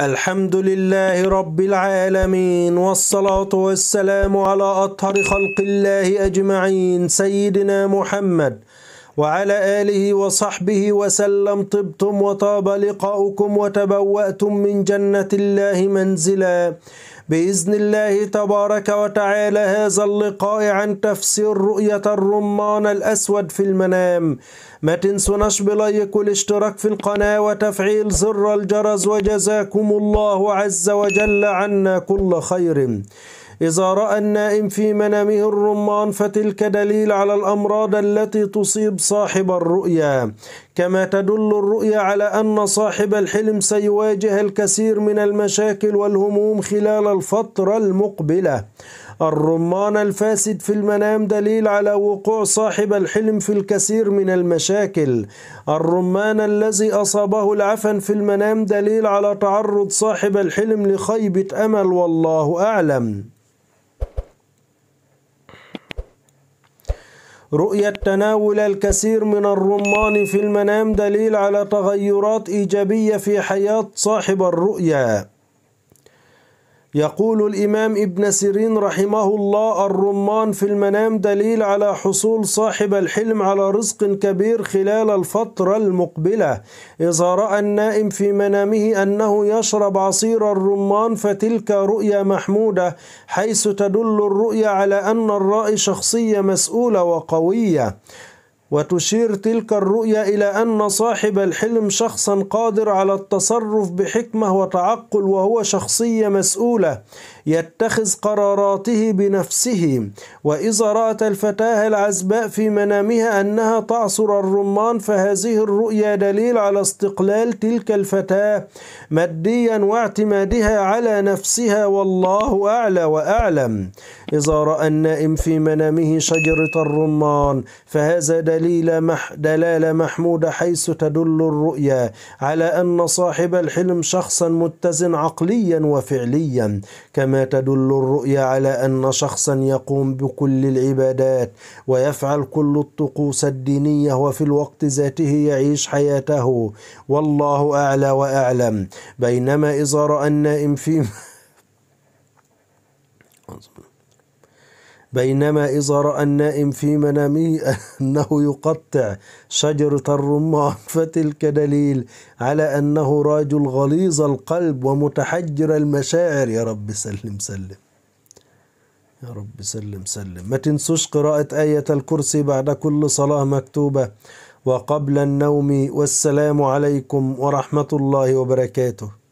الحمد لله رب العالمين والصلاة والسلام على أطهر خلق الله أجمعين سيدنا محمد وعلى آله وصحبه وسلم طبتم وطاب لقاؤكم وتبوأتم من جنة الله منزلا. بإذن الله تبارك وتعالى هذا اللقاء عن تفسير رؤية الرمان الأسود في المنام. ما تنسوناش بلايك والاشتراك في القناة وتفعيل زر الجرس وجزاكم الله عز وجل عنا كل خير. إذا رأى النائم في منامه الرمان فتلك دليل على الأمراض التي تصيب صاحب الرؤيا. كما تدل الرؤيا على أن صاحب الحلم سيواجه الكثير من المشاكل والهموم خلال الفترة المقبلة. الرمان الفاسد في المنام دليل على وقوع صاحب الحلم في الكثير من المشاكل. الرمان الذي أصابه العفن في المنام دليل على تعرض صاحب الحلم لخيبة أمل والله أعلم. رؤية تناول الكثير من الرمان في المنام دليل على تغيرات إيجابية في حياة صاحب الرؤيا يقول الإمام ابن سيرين رحمه الله الرمان في المنام دليل على حصول صاحب الحلم على رزق كبير خلال الفترة المقبلة. إذا رأى النائم في منامه أنه يشرب عصير الرمان فتلك رؤيا محمودة حيث تدل الرؤيا على أن الرائي شخصية مسؤولة وقوية. وتشير تلك الرؤيا إلى أن صاحب الحلم شخصا قادر على التصرف بحكمة وتعقل وهو شخصية مسؤولة يتخذ قراراته بنفسه. وإذا رأت الفتاة العزباء في منامها أنها تعصر الرمان فهذه الرؤيا دليل على استقلال تلك الفتاة ماديا واعتمادها على نفسها. والله أعلى وأعلم. إذا رأى النائم في منامه شجرة الرمان فهذا دليل مح دلالة محمودة حيث تدل الرؤيا على أن صاحب الحلم شخصا متزن عقليا وفعليا. كما تدل الرؤيا على أن شخصا يقوم بكل العبادات ويفعل كل الطقوس الدينية وفي الوقت ذاته يعيش حياته. والله أعلى وأعلم. بينما إذا رأى النائم في بينما إذا رأى النائم في منامه أنه يقطع شجرة الرمان فتلك دليل على أنه راجل غليظ القلب ومتحجر المشاعر. يا رب سلم سلم. يا رب سلم سلم. ما تنسوش قراءة آية الكرسي بعد كل صلاة مكتوبة. وقبل النوم والسلام عليكم ورحمة الله وبركاته.